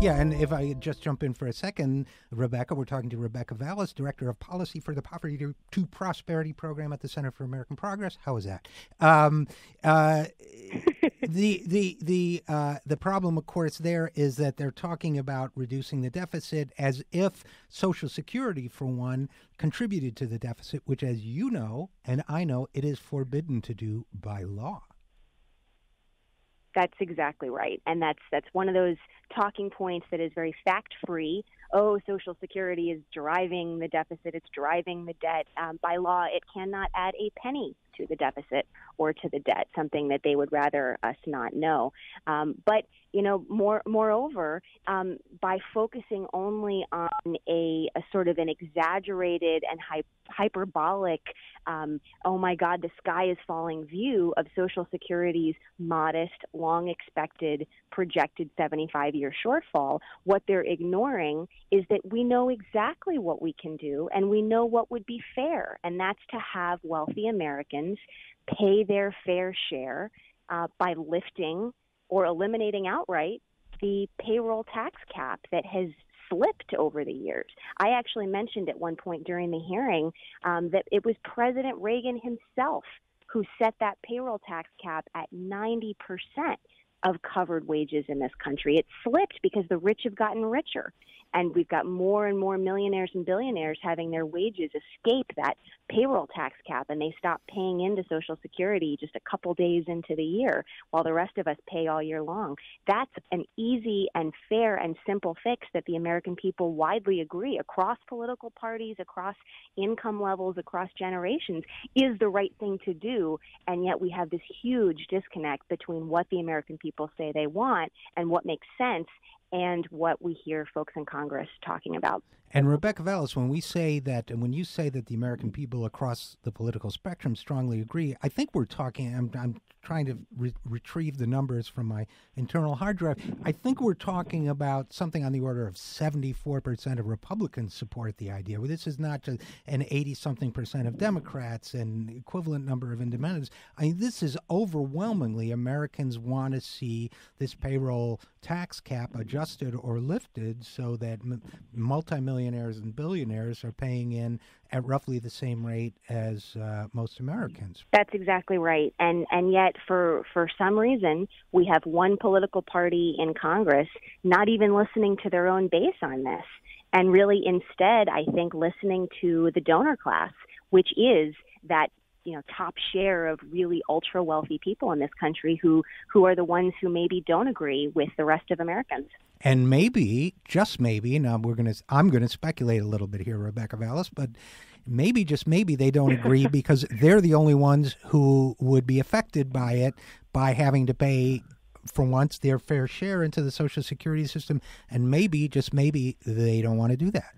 Yeah, and if I just jump in for a second, Rebecca, we're talking to Rebecca Vallas, Director of Policy for the Poverty to, to Prosperity Program at the Center for American Progress. How is that? Um, uh, the the the uh, the problem, of course, there is that they're talking about reducing the deficit as if Social Security, for one, contributed to the deficit, which, as you know and I know, it is forbidden to do by law. That's exactly right, and that's that's one of those talking points that is very fact free. Oh, Social Security is driving the deficit; it's driving the debt. Um, by law, it cannot add a penny to the deficit or to the debt. Something that they would rather us not know. Um, but you know, more moreover, um, by focusing only on a, a, sort of an exaggerated and hy- hyperbolic, um, oh my God, the sky is falling view of Social Security's modest, long expected, projected 75 year shortfall, what they're ignoring is that we know exactly what we can do and we know what would be fair, and that's to have wealthy Americans pay their fair share uh, by lifting or eliminating outright the payroll tax cap that has slipped over the years. I actually mentioned at one point during the hearing um, that it was President Reagan himself who set that payroll tax cap at 90% of covered wages in this country. It slipped because the rich have gotten richer. And we've got more and more millionaires and billionaires having their wages escape that payroll tax cap and they stop paying into social security just a couple days into the year while the rest of us pay all year long. That's an easy and fair and simple fix that the american people widely agree across political parties across income levels across generations is the right thing to do. And yet we have this huge disconnect between what the american people say they want and what makes sense and what we hear folks in Congress talking about. And Rebecca Vallas, when we say that, and when you say that the American people across the political spectrum strongly agree, I think we're talking. I'm, I'm trying to re- retrieve the numbers from my internal hard drive. I think we're talking about something on the order of 74% of Republicans support the idea. Well, this is not just an 80 something percent of Democrats and equivalent number of independents. I mean, this is overwhelmingly Americans want to see this payroll tax cap adjusted or lifted so that m- multimillionaires and billionaires are paying in at roughly the same rate as uh, most Americans. That's exactly right. And and yet for for some reason we have one political party in Congress not even listening to their own base on this and really instead I think listening to the donor class which is that you know top share of really ultra wealthy people in this country who who are the ones who maybe don't agree with the rest of Americans. And maybe, just maybe, now we're going to I'm going to speculate a little bit here Rebecca Vallas, but maybe just maybe they don't agree because they're the only ones who would be affected by it by having to pay for once their fair share into the social security system and maybe just maybe they don't want to do that.